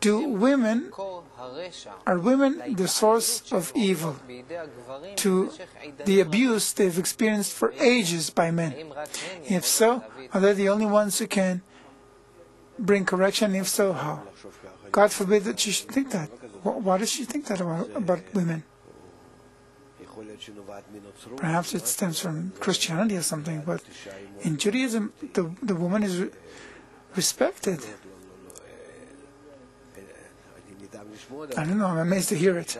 do women are women the source of evil to the abuse they've experienced for ages by men? If so, are they the only ones who can bring correction? If so, how? God forbid that she should think that. Why does she think that about, about women? Perhaps it stems from Christianity or something, but in Judaism, the, the woman is respected. I don't know, I'm amazed to hear it.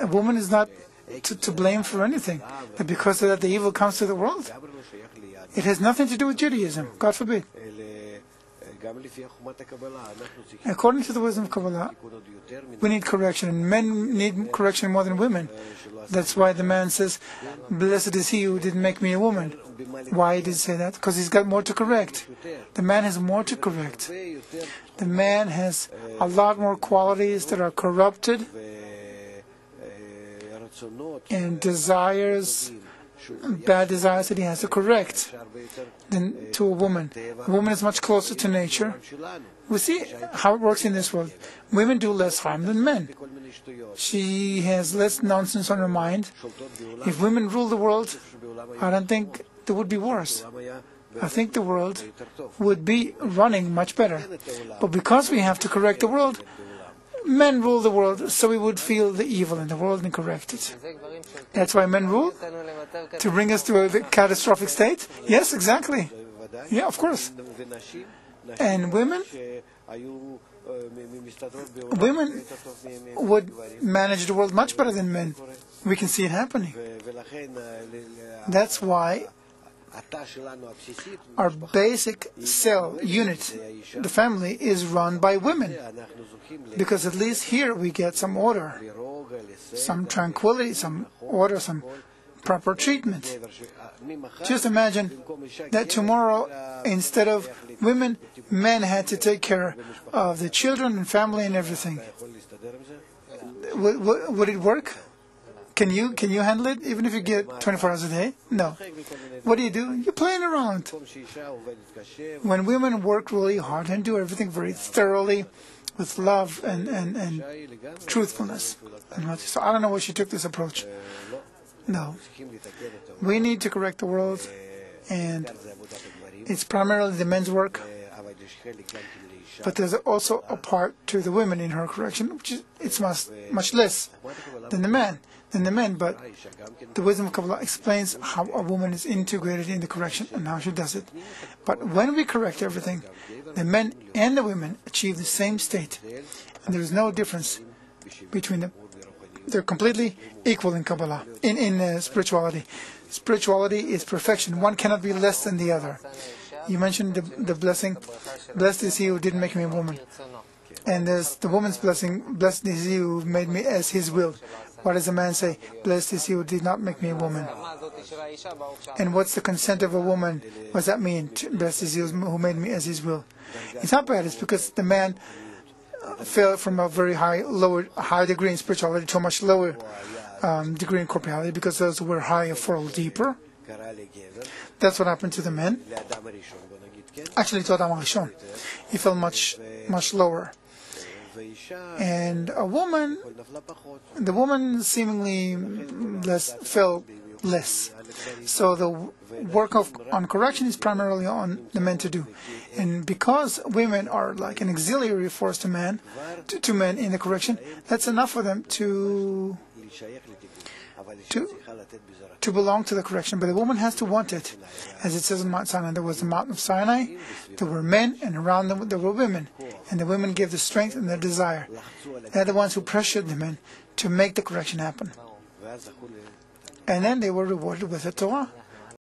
A woman is not to, to blame for anything, that because of that the evil comes to the world. It has nothing to do with Judaism, God forbid. According to the wisdom of Kabbalah, we need correction, and men need correction more than women. That's why the man says, Blessed is he who didn't make me a woman. Why did he say that? Because he's got more to correct. The man has more to correct. The man has a lot more qualities that are corrupted and desires bad desires that he has to correct than to a woman. A woman is much closer to nature. We see how it works in this world. Women do less harm than men. She has less nonsense on her mind. If women rule the world, I don't think it would be worse. I think the world would be running much better. But because we have to correct the world, men rule the world, so we would feel the evil in the world and correct it. That's why men rule? To bring us to a catastrophic state? Yes, exactly. Yeah, of course. And women? Women would manage the world much better than men. We can see it happening. That's why our basic cell unit, the family, is run by women. Because at least here we get some order, some tranquility, some order, some proper treatment. Just imagine that tomorrow, instead of women, men had to take care of the children and family and everything. Would, would, would it work? Can you can you handle it even if you get 24 hours a day? No. What do you do? You're playing around. When women work really hard and do everything very thoroughly, with love and, and, and truthfulness. So I don't know why she took this approach. No. We need to correct the world, and it's primarily the men's work. But there's also a part to the women in her correction, which is it's much, much less than the men than the men, but the wisdom of Kabbalah explains how a woman is integrated in the correction and how she does it. But when we correct everything, the men and the women achieve the same state, and there is no difference between them. They're completely equal in Kabbalah, in, in uh, spirituality. Spirituality is perfection. One cannot be less than the other. You mentioned the, the blessing, blessed is he who didn't make me a woman. And there's the woman's blessing, blessed is he who made me as his will. What does a man say? Blessed is he who did not make me a woman. And what's the consent of a woman? What does that mean? Blessed is he who made me as his will. It's not bad. It's because the man fell from a very high, lower, high degree in spirituality to a much lower um, degree in corporeality because those who were higher fall deeper. That's what happened to the men. Actually, to Adam Rishon, he fell much, much lower. And a woman, the woman seemingly less fell less. So the work of on correction is primarily on the men to do, and because women are like an auxiliary force to men, to, to men in the correction, that's enough for them to to to belong to the correction, but the woman has to want it. As it says in Mount Sinai, there was the mountain of Sinai, there were men, and around them there were women. And the women gave the strength and the desire. They're the ones who pressured the men to make the correction happen. And then they were rewarded with the Torah.